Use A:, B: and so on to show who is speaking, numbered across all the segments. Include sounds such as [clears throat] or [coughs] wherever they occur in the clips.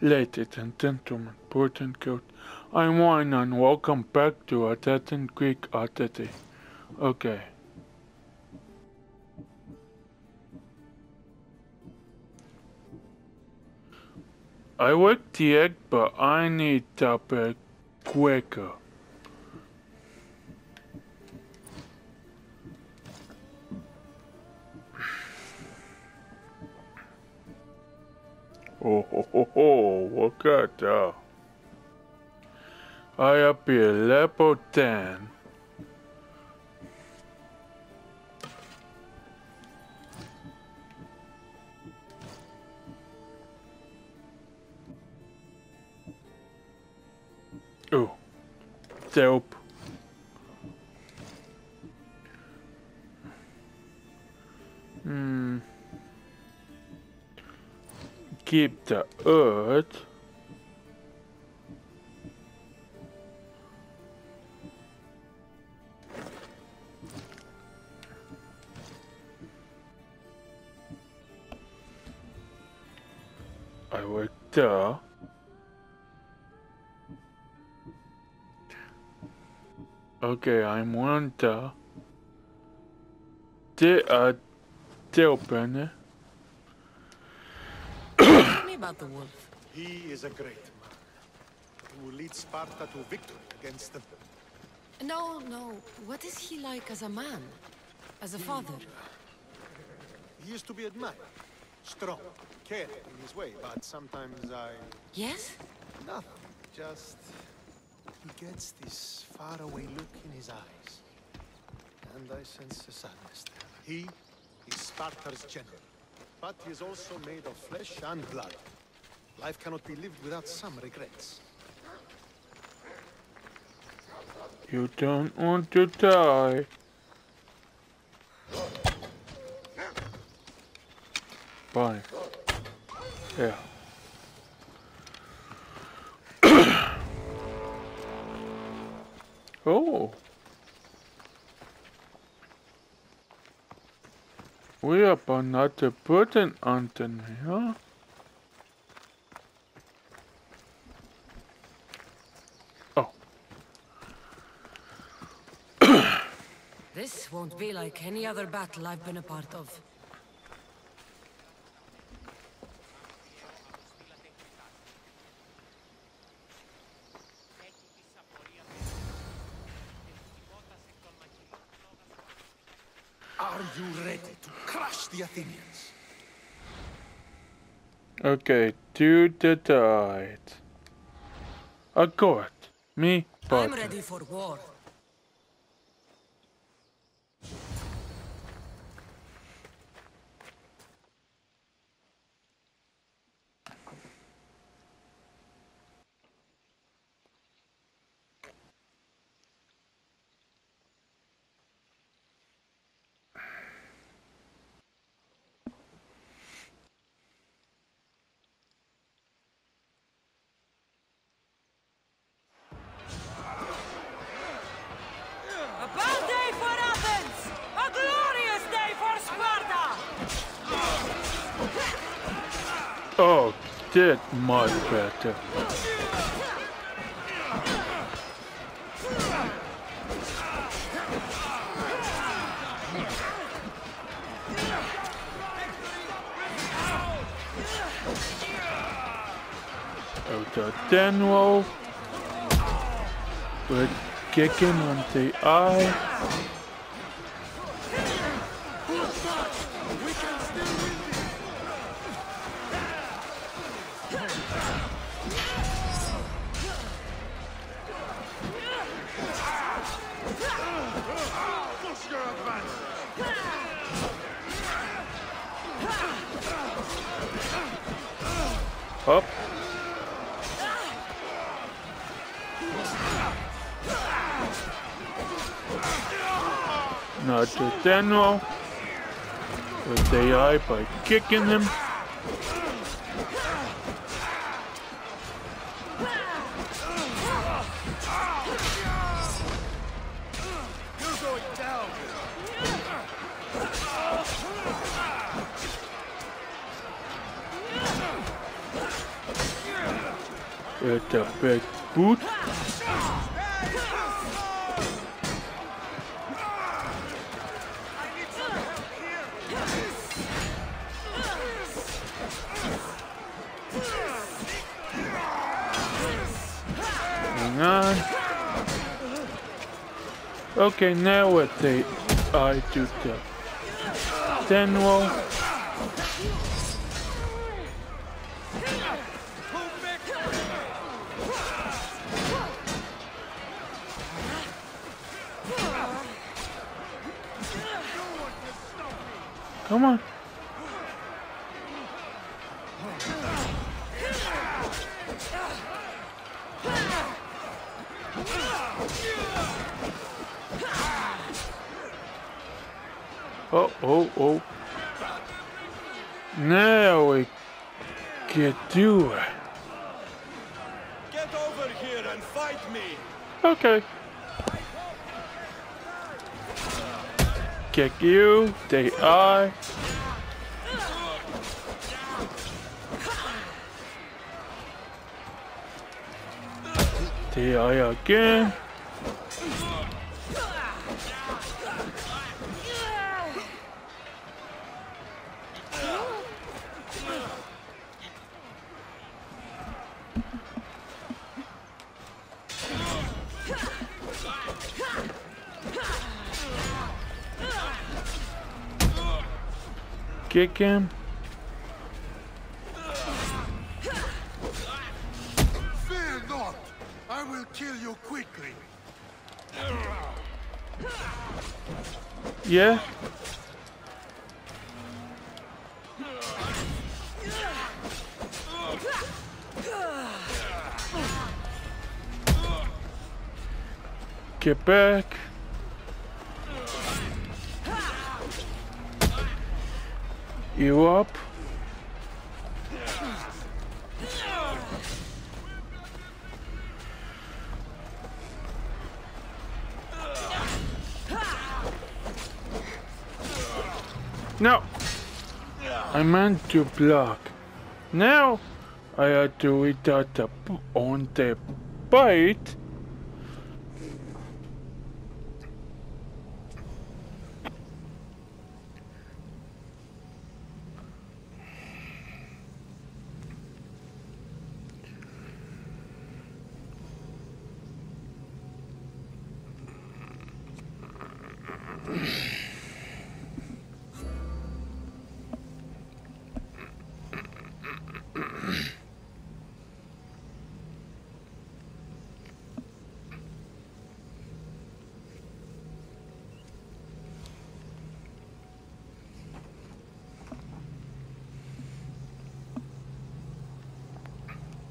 A: Ladies and gentlemen, boys and girls, I'm Ryan and welcome back to Assassin's Creed Odyssey. Okay. I worked the egg, but I need to be quicker. Oh, ho, ho, ho. I up here, level 10. Oh, dope. Keep the earth. I work there. Okay, I'm one. They are uh, they open.
B: About the wolf.
C: He is a great man who will lead Sparta to victory against them.
B: No, no. What is he like as a man? As a father?
C: He is to be admired. Strong, caring in his way, but sometimes I...
B: Yes?
C: Nothing. Just... He gets this faraway look in his eyes. And I sense a sadness there. He is Sparta's general. But he is also made of flesh and blood. Life cannot be lived without some regrets.
A: You don't want to die. Bye. Yeah. [coughs] oh. We have another button Anthony, huh? Oh.
B: This won't be like any other battle I've been a part of.
C: Are you ready to crush the Athenians?
A: Okay, to the diet. A god. Me,
B: I'm
A: but
B: ready for war.
D: A bad day for Athens! A glorious day for Sparta!
A: oh, did much better. The general with kicking on the eye. General. With eye by kicking him. With a big boot. Okay, now what they I do the ten roll. Come on. Kick you, the I. The eye again. Kick him.
C: Fear not! I will kill you quickly.
A: Yeah. Get back. You up? No. I meant to block. Now I had to eat that on the bite.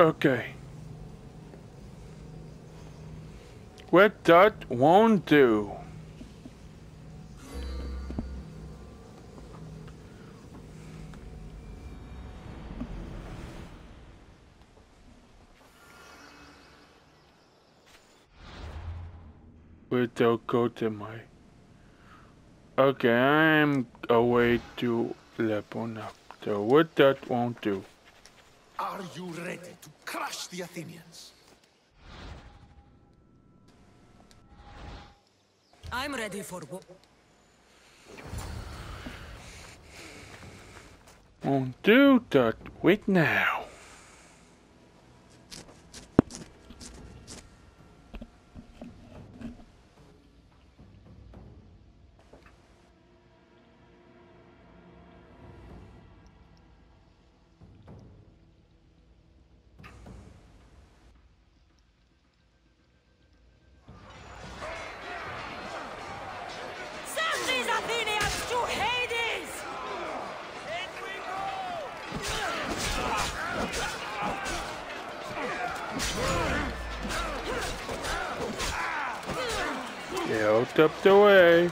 A: Okay. What that won't do. Without go to my. Okay, I'm away to up. So what that won't do.
C: Are you ready to crush the Athenians?
D: I'm ready for war.
A: Won't do that. Wait now. Out up the way.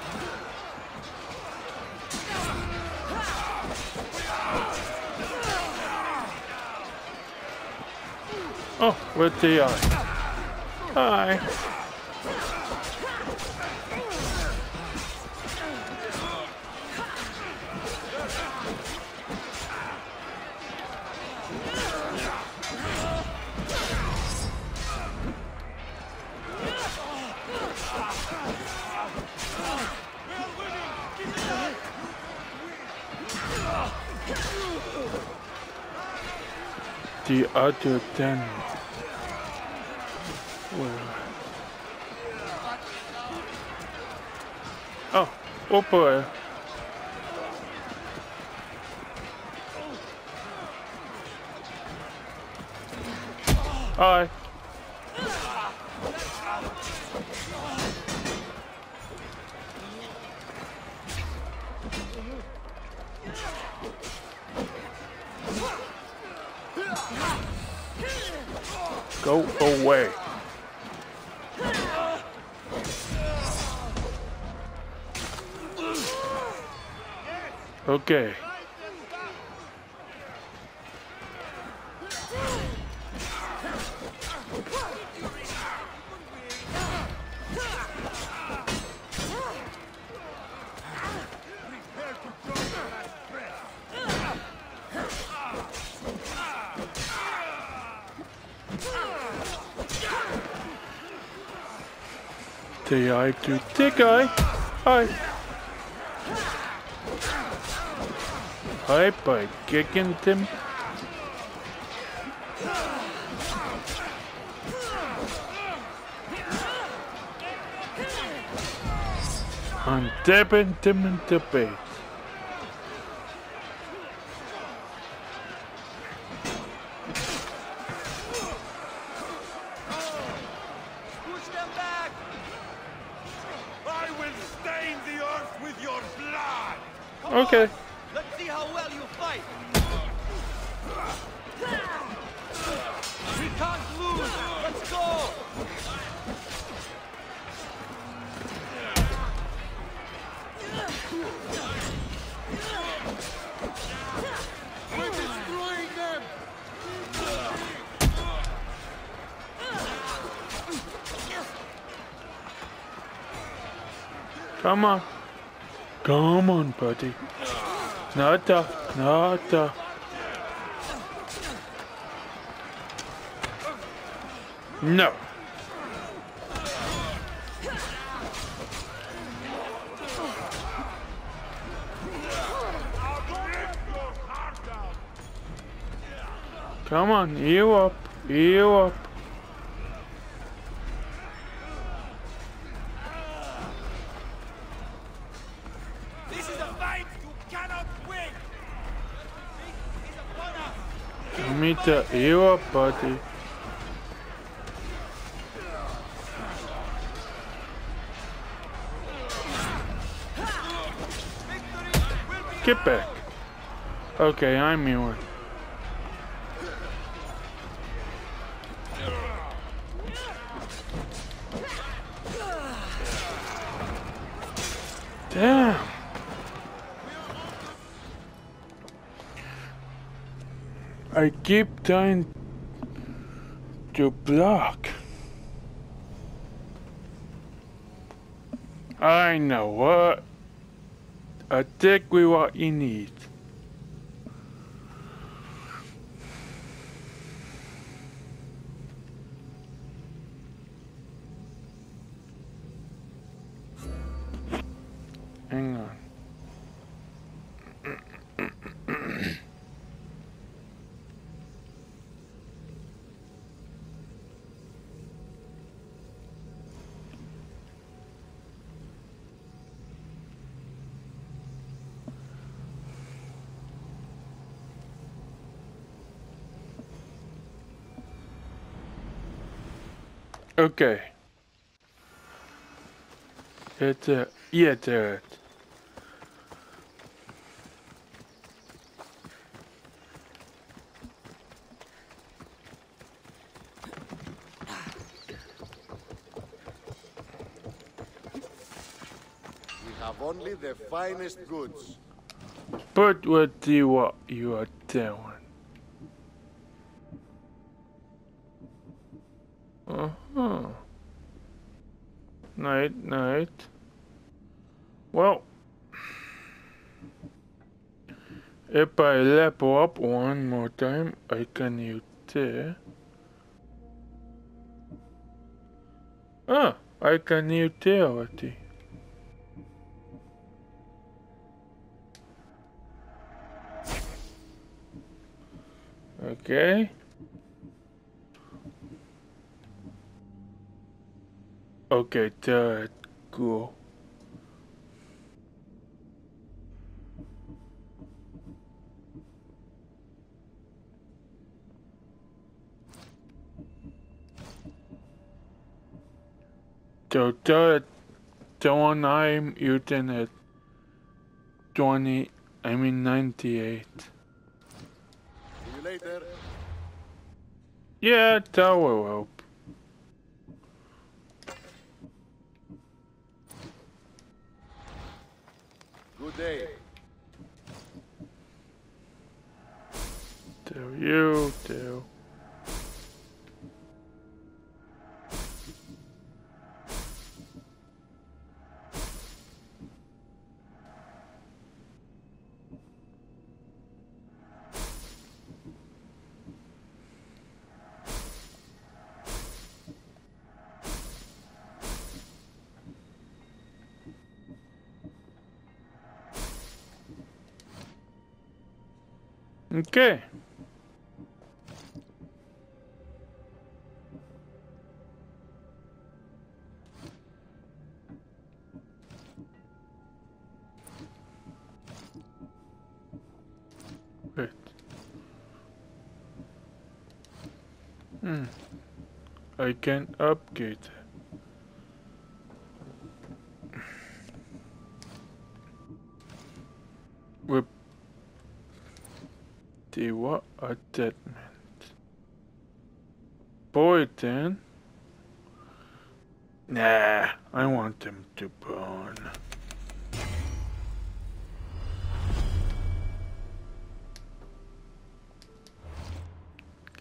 A: Oh, with the eye. Hi. Other ten. Where? Oh, boy. Hi. Go away. Okay. Dick Eye. Hi. Hi by kicking him. I'm dabbing him in the bait. Okay.
E: Let's see how well you fight! We can't lose! Let's go! We're destroying them!
A: Come on. Come on, buddy. Nada, nada. No. Come on, you up, you up.
E: This is a fight you cannot
A: the you up, buddy. Get back. Okay, I'm you. Damn. I keep trying to block. I know what. I think we what you need. Okay. Het, uh, het.
F: We have only the finest goods.
A: But what do you what you are doing? Uh huh. Night, night. Well, if I level up one more time, I can use this. Ah, I can use this already. Okay. Okay, that cool. So that the one I'm using at 20, I mean 98.
F: See you later.
A: Yeah, that will help.
F: Day.
A: Do you do? Okay. Wait. Hmm. I can upgrade. The what a dead meant. Boy then. Nah, I want them to burn.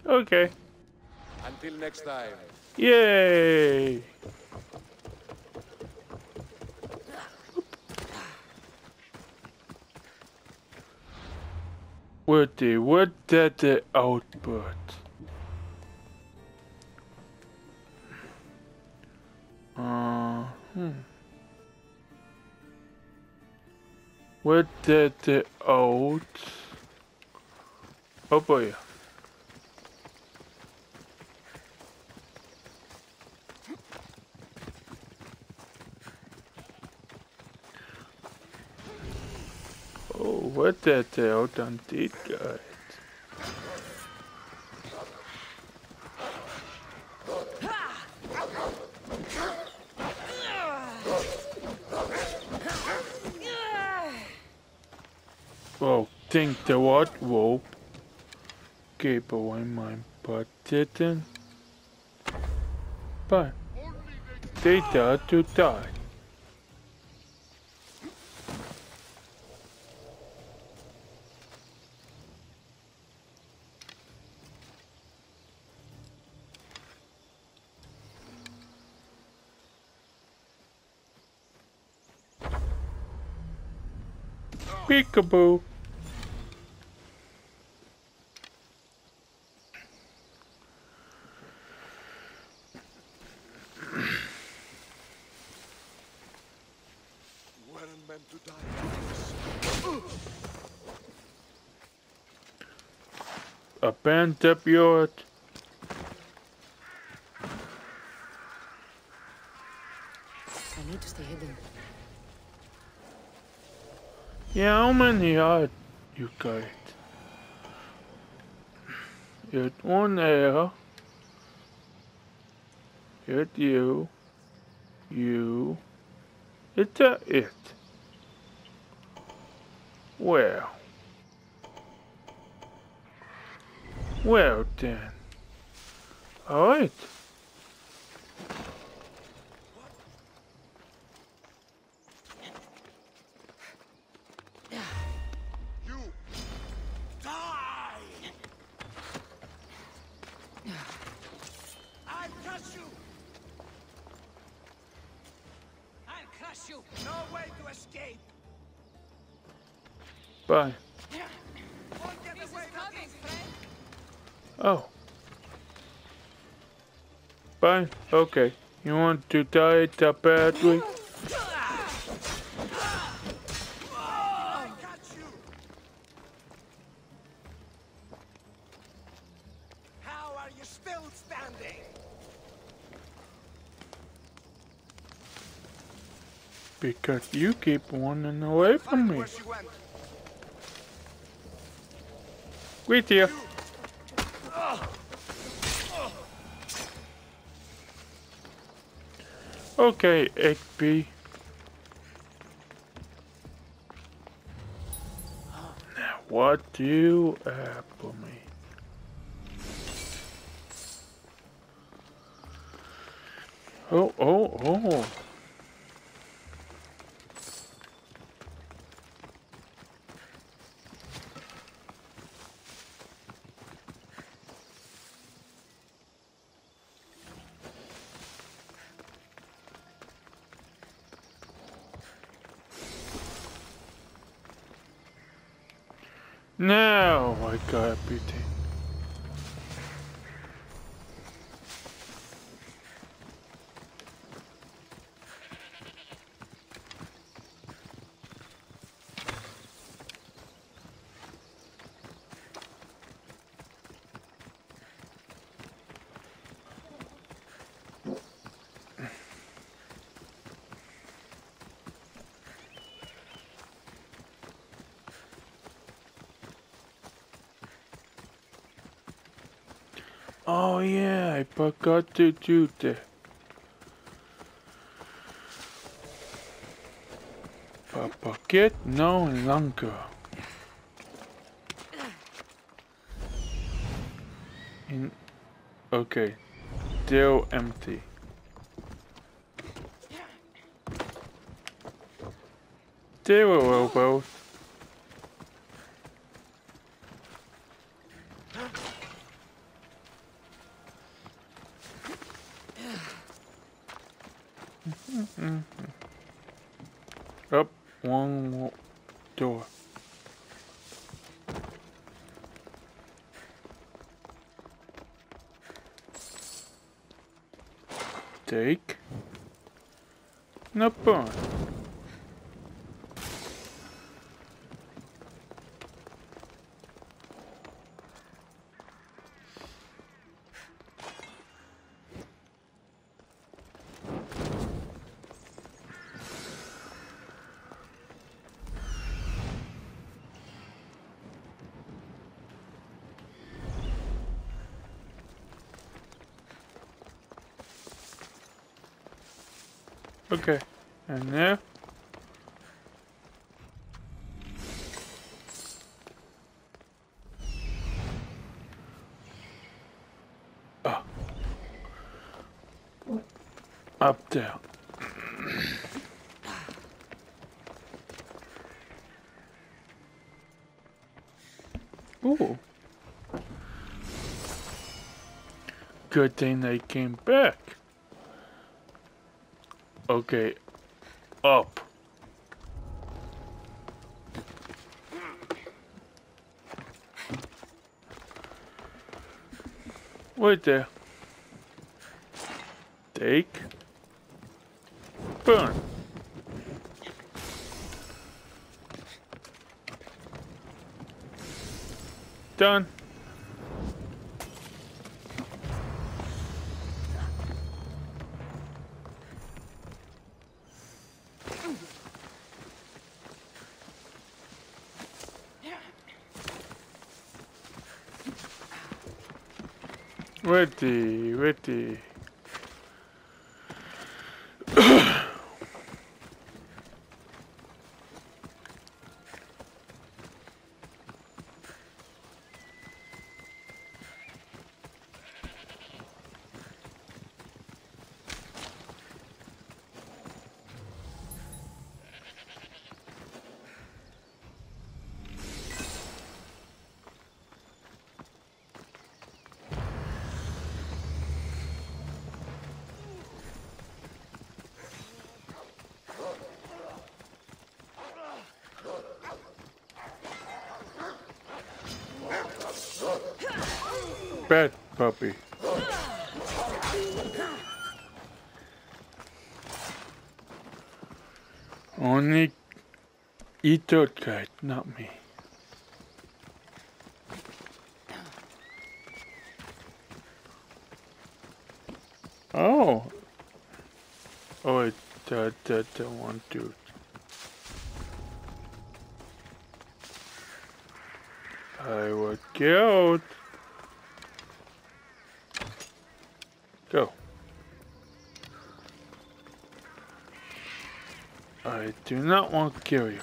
A: Okay.
F: Until next time.
A: Yay! What the what that the output? Uh, hmm. What that the out? Oh boy. Oh, what that the out on did guys? Oh, think the what rope? Keep away my butt didn't. But they died to die. Peekaboo.
F: You weren't meant to die like this.
A: A band up your
B: I need to stay hidden.
A: Yeah, how many are you got? Hit one there. Hit you. You. Is that it? Well. Well then. Alright.
D: This! friend!
A: Oh. Bye. Okay. You want to die that badly?
E: I catch you! How are you still standing?
A: Because you keep running away from me. Wait here. Okay, XP. Now, what do you have for me? Oh, oh, oh. Now I got everything. Oh yeah, I forgot to do no longer. In okay, still empty. There we go, both. Up one door. Take. No burn. Okay. And now. Ah. Up there. Ooh. Good thing they came back. Okay. Up. Wait there. Take. Burn. Done. Ready, ready. Bad puppy. Only eat that cat, not me. Oh. Oh, it Da, da, da, one, two. I was killed. kill you.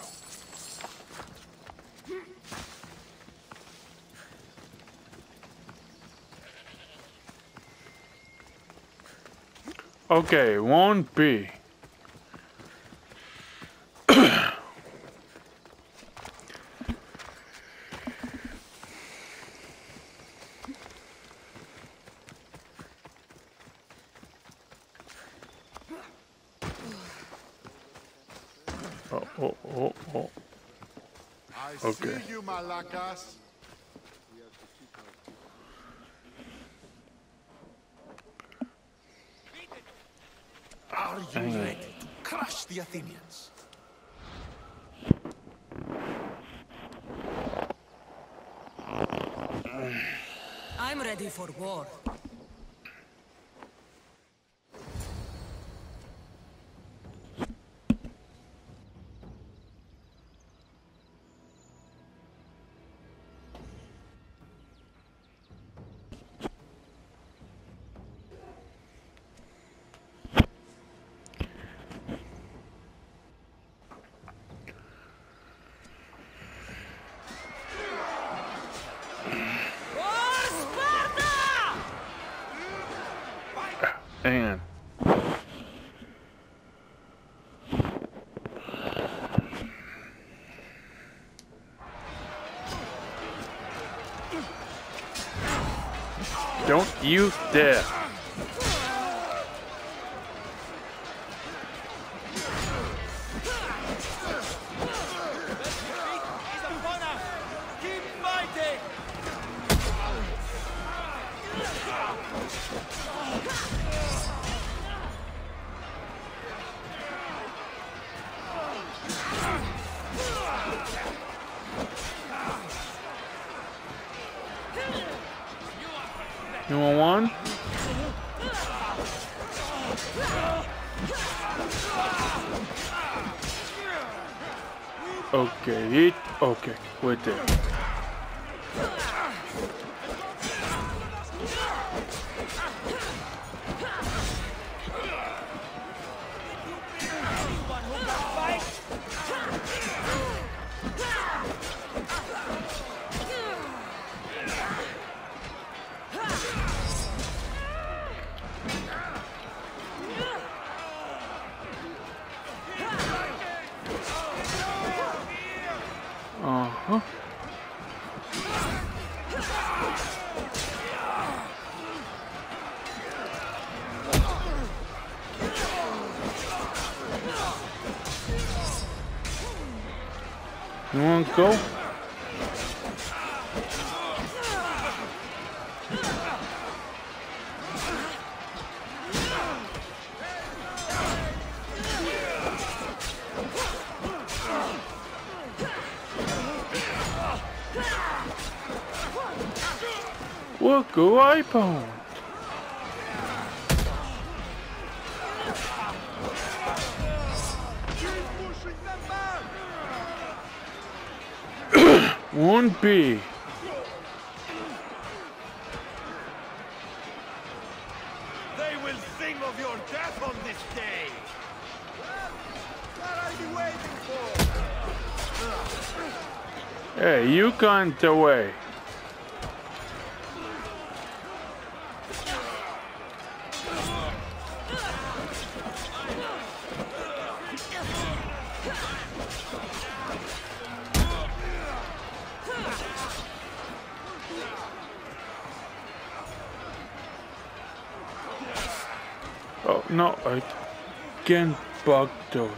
A: Okay, won't
F: be.
A: Okay.
F: see you, Malakas.
C: Are you
A: Hang on.
C: ready to crush the Athenians?
D: I'm ready for war.
A: On. Don't you dare. Uh-huh. You wanna go? Go iPhone?
F: Pushing them back.
A: One B.
E: They will sing of your death on this day!
F: What are you waiting for?
A: Hey, you can't away. No, I can't bug those.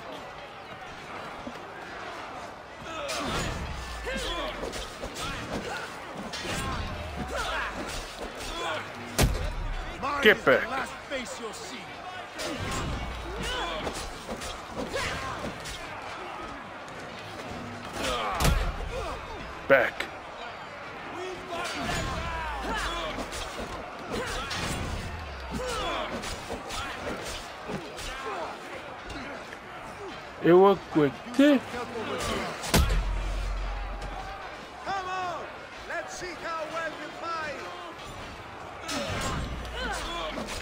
A: Get back. Back.
F: How well you fight!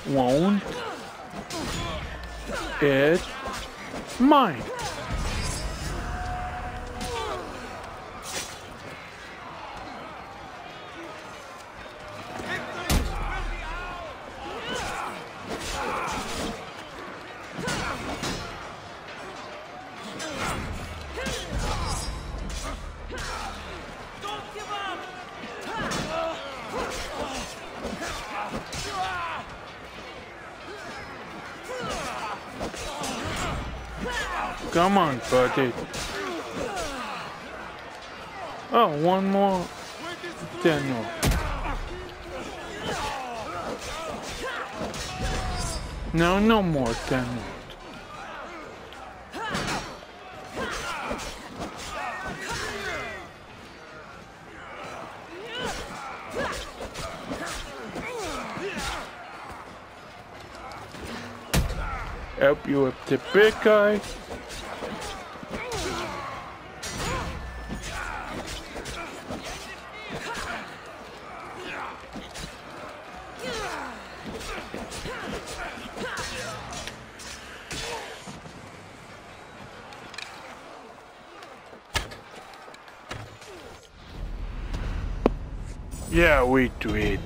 A: Won't it mine? Come on, buddy. Oh, one more demo. No, no more demo. Help you with the big guy. We do it.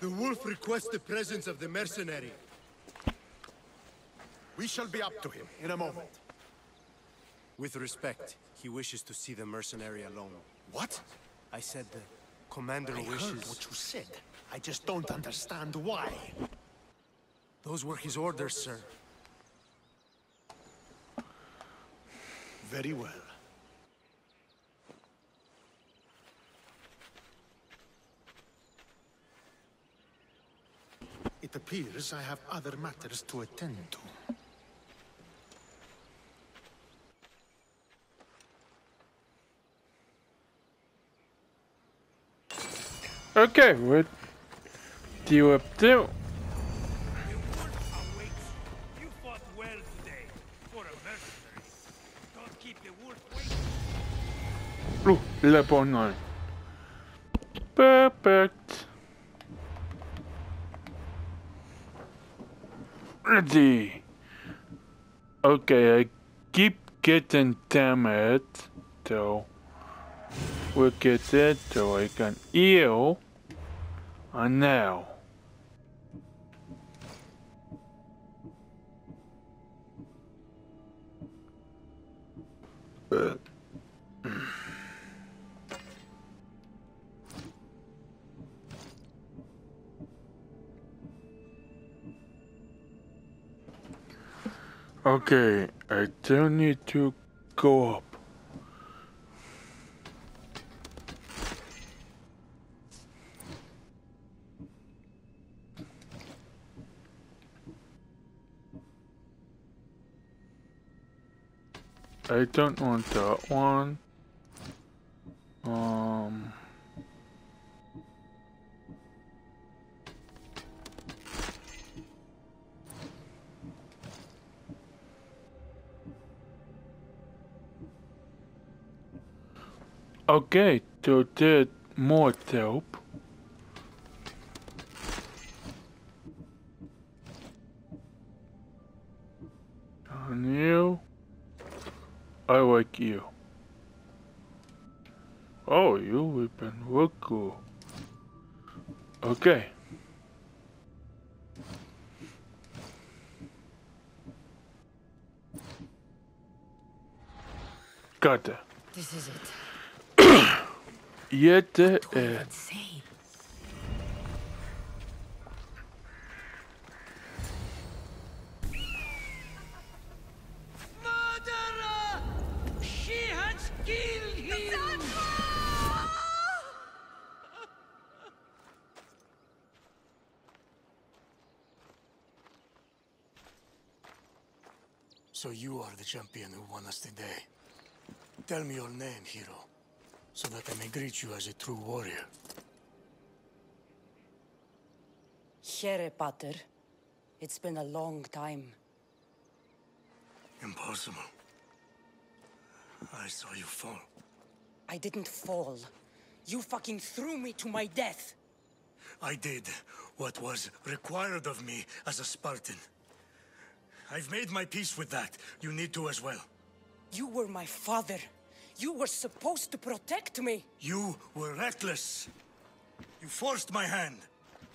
G: The wolf requests the presence of the mercenary.
C: We shall be up to him in a moment.
G: With respect, he wishes to see the mercenary alone.
C: What?
G: I said the commander
C: I heard what you said. I just don't understand why.
G: Those were his orders, sir.
C: Very well. It appears I have other matters to attend to.
A: Okay, what do you up to? Ooh, level 9. Perfect. Ready. Okay, I keep getting damaged, though. We'll get that so I can heal. And now. Uh. [clears throat] Okay, I do need to go up. I don't want that one. Um. Okay, to did more help. Like you. Oh, you weapon look cool. Okay. Got it.
B: This is it. [coughs]
A: Yet, uh,
B: Insane.
D: Murderer! She has killed him!
H: So you are the champion who won us today. Tell me your name, hero, so that I may greet you as a true warrior.
D: Here, Pater. It's been a long time.
H: Impossible. I saw you fall.
D: I didn't fall. You fucking threw me to my death.
H: I did what was required of me as a Spartan. I've made my peace with that. You need to as well.
D: You were my father. You were supposed to protect me.
H: You were reckless. You forced my hand.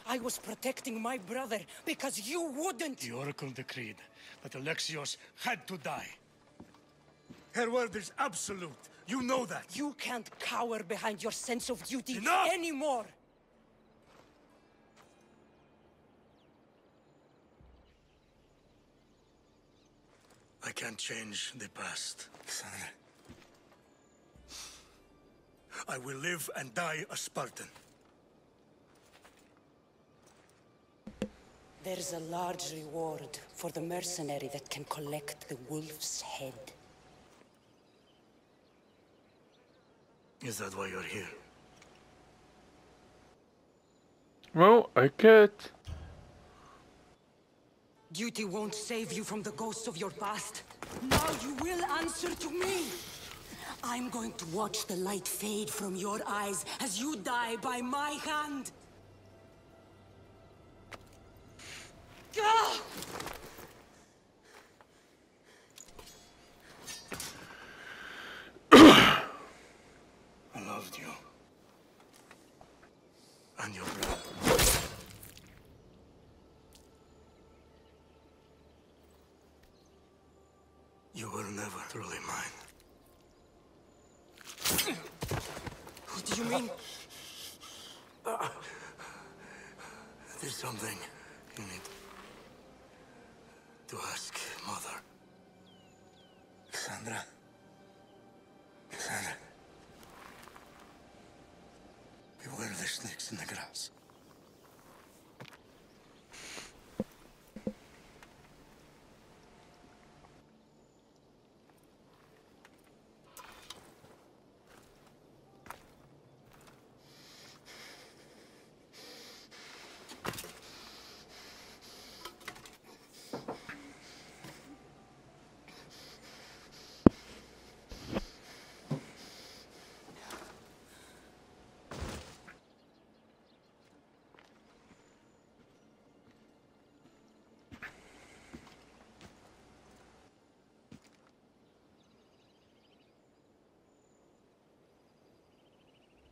D: I was protecting my brother because you wouldn't.
H: The Oracle decreed that Alexios had to die. Her word is absolute. You know that.
D: You can't cower behind your sense of duty
H: Enough!
D: anymore.
H: I can't change the past, Kassandra. I will live and die a Spartan.
D: There's a large reward for the mercenary that can collect the wolf's head.
H: Is that why you're here?
A: Well, I can't.
D: Duty won't save you from the ghosts of your past. Now you will answer to me! I'm going to watch the light fade from your eyes as you die by my hand! Ah! [coughs]
H: I loved you. And your brother. You were never truly mine.
D: What do you mean? Ah.
H: There's something you need to ask Mother. Kassandra. Beware the snakes in the grass.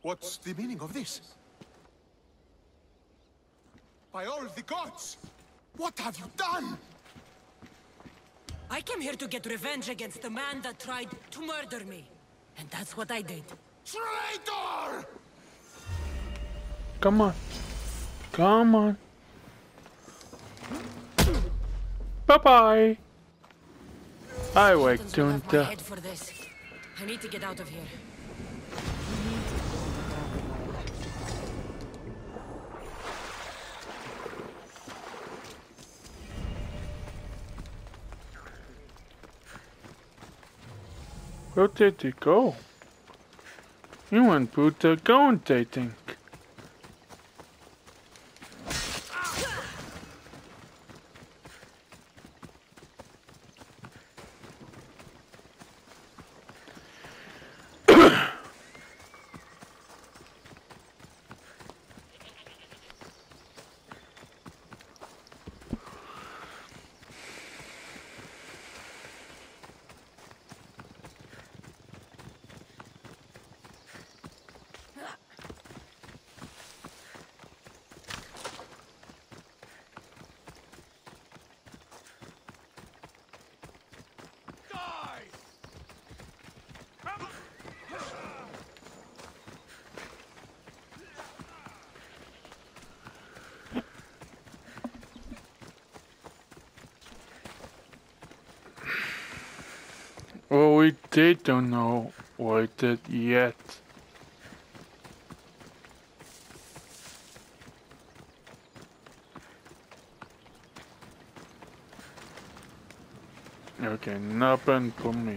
C: What's the meaning of this? By all the gods! What have you done?
D: I came here to get revenge against the man that tried to murder me. And that's what I did.
C: Traitor!
A: Come on. Come on. Bye bye. I wake
D: Something's gone off my
A: Tunta.
D: head for this. I need to get out of here.
A: Did he go? He went Buddha going, I think.
E: Die!
A: Did don't know what it did yet. Okay, nothing for me.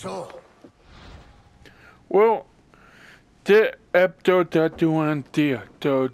H: So,
A: Well, det episode er du en dir. Så